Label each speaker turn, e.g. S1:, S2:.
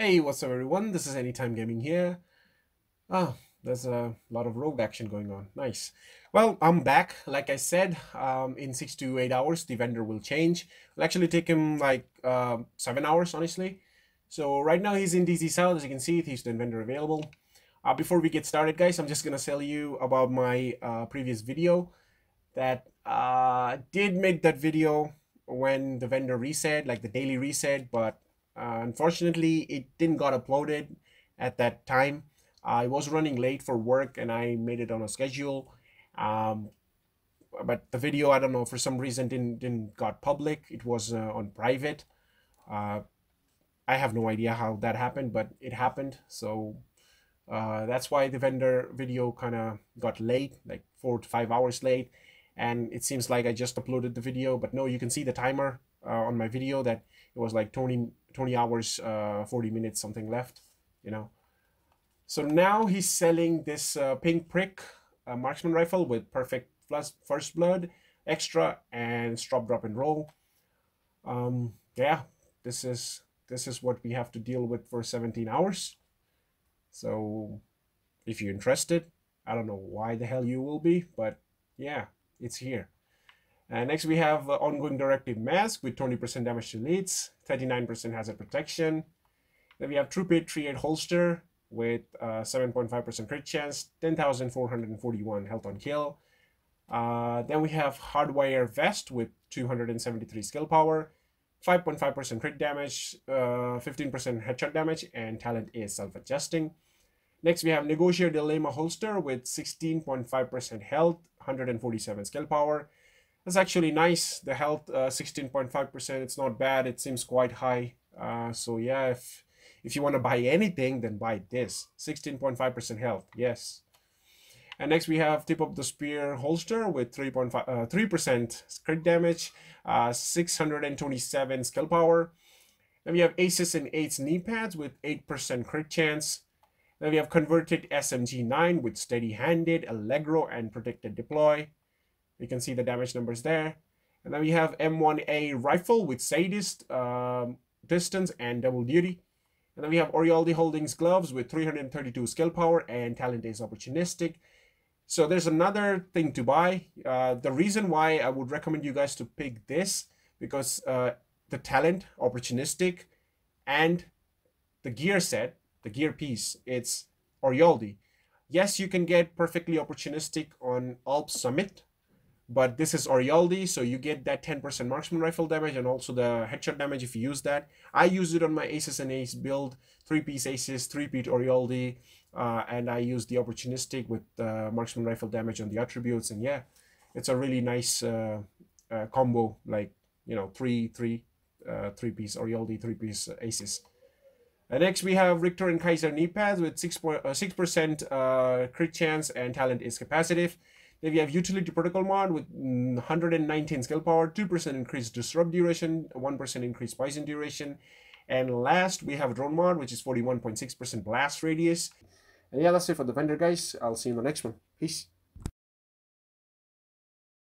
S1: Hey, what's up everyone? This is Anytime Gaming here. Ah, there's a lot of rogue action going on. Nice. Well, I'm back. Like I said, um, in six to eight hours, the vendor will change. It'll actually take him like uh, seven hours, honestly. So right now he's in DZ South. As you can see, he's the vendor available. Uh, before we get started, guys, I'm just gonna tell you about my uh, previous video that uh, did make that video when the vendor reset, like the daily reset, but unfortunately, it didn't got uploaded at that time. I was running late for work and I made it on a schedule. Um, but the video, I don't know, for some reason didn't didn't got public. It was uh, on private. Uh, I have no idea how that happened, but it happened. So uh, that's why the vendor video kind of got late, like four to five hours late. And it seems like I just uploaded the video, but no, you can see the timer on my video that it was like 20, 20 hours, uh, 40 minutes, something left, you know. So now he's selling this uh, Pinprick uh, marksman rifle with perfect first blood, extra, and stop, drop, and roll. Um, yeah, this is this is what we have to deal with for 17 hours. So if you're interested, I don't know why the hell you will be, but yeah, it's here. And next we have uh, ongoing directive mask with 20% damage to elites, 39% hazard protection. Then we have Troop 838 holster with 7.5% uh, crit chance, 10,441 health on kill. Uh, then we have Hardwire Vest with 273 skill power, 5.5% crit damage, 15% uh, headshot damage, and talent is self-adjusting. Next, we have Negotiator Dilemma holster with 16.5% health, 147 skill power, that's actually nice. The health, 16.5%. Uh, it's not bad. It seems quite high. Uh, so yeah, if if you want to buy anything, then buy this. 16.5% health. Yes. And next we have tip of the spear holster with 3.5 uh, 3% crit damage, uh, 627 skill power. Then we have aces and eights knee pads with 8% crit chance. Then we have converted SMG9 with steady handed, Allegro, and protected deploy. You can see the damage numbers there. And then we have M1A rifle with sadist um, distance and double duty. And then we have Airaldi Holdings gloves with 332 skill power and talent is opportunistic. So there's another thing to buy. Uh, the reason why I would recommend you guys to pick this because uh, the talent, opportunistic, and the gear set, the gear piece, it's Airaldi. Yes, you can get perfectly opportunistic on Alps Summit, but this is Airaldi, so you get that 10% marksman rifle damage and also the headshot damage if you use that. I use it on my Aces and Ace build, 3-piece Aces, 3-piece Airaldi, uh, and I use the opportunistic with uh, marksman rifle damage on the attributes, and yeah, it's a really nice uh, uh combo, like, you know, 3, 3, 3-piece uh, Airaldi, 3-piece Aces. And next we have Richter and Kaiser knee pads with 6%, 6% crit chance and talent is capacitive. Then we have utility protocol mod with mm, 119 skill power, 2% increased disrupt duration, 1% increased poison duration. And last, we have drone mod, which is 41.6% blast radius. And yeah, that's it for the vendor, guys. I'll see you in the next one. Peace.